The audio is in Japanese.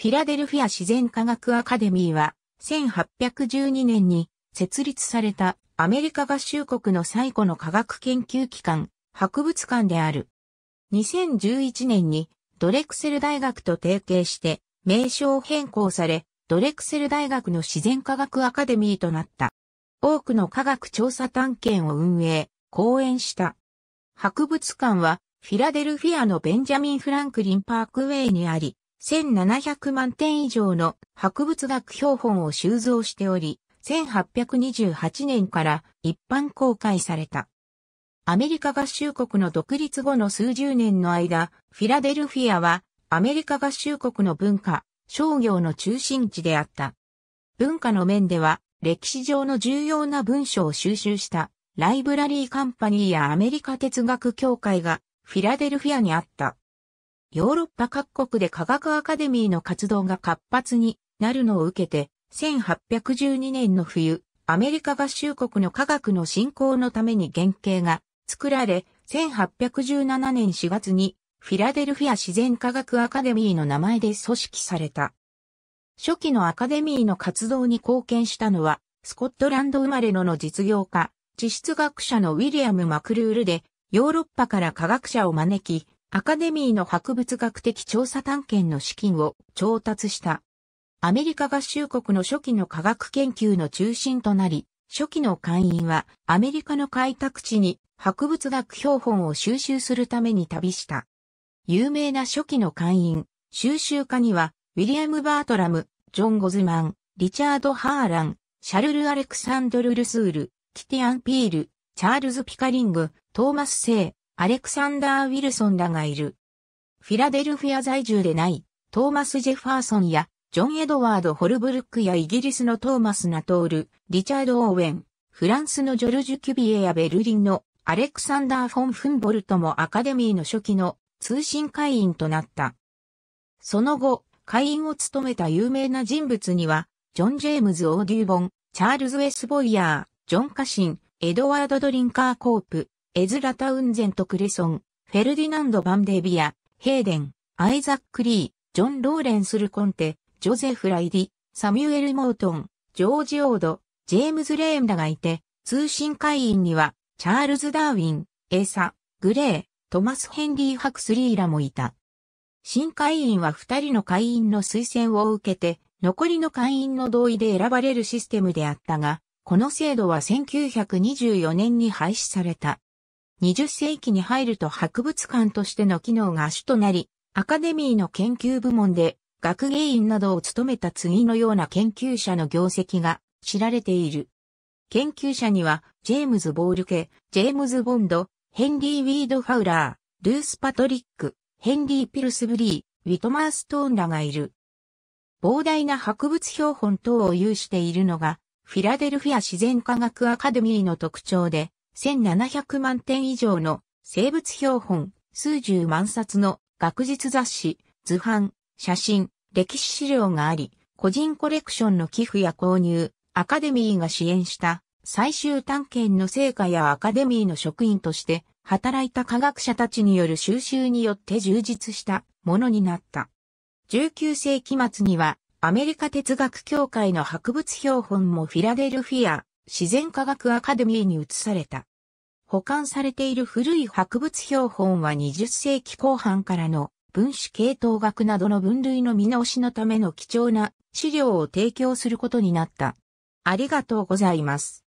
フィラデルフィア自然科学アカデミーは、1812年に設立されたアメリカ合衆国の最古の科学研究機関、博物館である。2011年にドレクセル大学と提携して名称変更され、ドレクセル大学の自然科学アカデミーとなった。多くの科学調査探検を運営、講演した。博物館はフィラデルフィアのベンジャミン・フランクリンパークウェイにあり、1700万点以上の博物学標本を収蔵しており、1828年から一般公開された。アメリカ合衆国の独立後の数十年の間、フィラデルフィアはアメリカ合衆国の文化、商業の中心地であった。文化の面では、歴史上の重要な文書を収集したライブラリーカンパニーやアメリカ哲学協会がフィラデルフィアにあった。ヨーロッパ各国で科学アカデミーの活動が活発になるのを受けて、1812年の冬、アメリカ合衆国の科学の振興のために原型が作られ、1817年4月にフィラデルフィア自然科学アカデミーの名前で組織された。初期のアカデミーの活動に貢献したのは、スコットランド生まれのの実業家、地質学者のウィリアム・マクルールで、ヨーロッパから科学者を招き、アカデミーの博物学的調査探検の資金を調達した。アメリカ合衆国の初期の科学研究の中心となり、初期の会員はアメリカの開拓地に博物学標本を収集するために旅した。有名な初期の会員、収集家には、ウィリアム・バートラム、ジョン・ゴズマン、リチャード・ハーラン、シャルル・アレクサンドル・ルスール、キティアン・ピール、チャールズ・ピカリング、トーマス・セイ、アレクサンダー・ウィルソンらがいる。フィラデルフィア在住でない、トーマス・ジェファーソンや、ジョン・エドワード・ホルブルックやイギリスのトーマス・ナトール、リチャード・オーウェン、フランスのジョルジュ・キュビエやベルリンのアレクサンダー・フォン・フンボルトもアカデミーの初期の通信会員となった。その後、会員を務めた有名な人物には、ジョン・ジェームズ・オーデューボン、チャールズ・ウェス・ボイヤー、ジョン・カシン、エドワード・ドリンカー・コープ、エズラ・タウンゼント・クレソン、フェルディナンド・バンデビア、ヘイデン、アイザック・リー、ジョン・ローレンス・ルコンテ、ジョゼフ・ライディ、サミュエル・モートン、ジョージ・オード、ジェームズ・レーンらがいて、通信会員には、チャールズ・ダーウィン、エーサ、グレー、トマス・ヘンリー・ハクスリーらもいた。新会員は二人の会員の推薦を受けて、残りの会員の同意で選ばれるシステムであったが、この制度は1924年に廃止された。20世紀に入ると博物館としての機能が主となり、アカデミーの研究部門で学芸員などを務めた次のような研究者の業績が知られている。研究者には、ジェームズ・ボールケ、ジェームズ・ボンド、ヘンリー・ウィード・ファウラー、ルース・パトリック、ヘンリー・ピルスブリー、ウィトマー・ストーンらがいる。膨大な博物標本等を有しているのが、フィラデルフィア自然科学アカデミーの特徴で、1700万点以上の生物標本、数十万冊の学術雑誌、図版、写真、歴史資料があり、個人コレクションの寄付や購入、アカデミーが支援した最終探検の成果やアカデミーの職員として働いた科学者たちによる収集によって充実したものになった。19世紀末にはアメリカ哲学協会の博物標本もフィラデルフィア自然科学アカデミーに移された。保管されている古い博物標本は20世紀後半からの分子系統学などの分類の見直しのための貴重な資料を提供することになった。ありがとうございます。